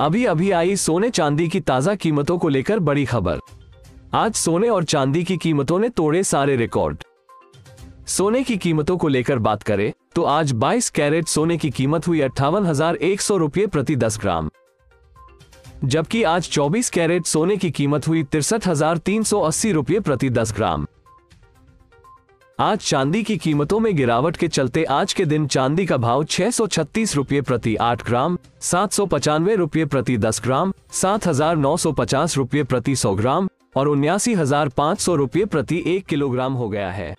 अभी अभी आई सोने चांदी की ताज़ा कीमतों को लेकर बड़ी खबर। आज सोने और चांदी की कीमतों ने तोड़े सारे रिकॉर्ड। सोने की कीमतों को लेकर बात करें तो आज 22 कैरेट सोने की कीमत हुई अट्ठावन हज़ार एक सौ रुपये प्रति 10 ग्राम। जबकि आज 24 कैरेट सोने की कीमत हुई तिरसठ हज़ार तीन सौ अस्सी रुपये प्रति 10 ग्राम। आज चांदी की कीमतों में गिरावट के चलते आज के दिन चांदी का भाव छह सौ छत्तीस रूपए प्रति आठ ग्राम, सात सौ पचानवे रूपए प्रति दस ग्राम, सात हज़ार नौ सौ पचास रूपए प्रति सौ ग्राम और उन्यासी हज़ार पाँच सौ रूपए प्रति एक किलोग्राम हो गया है।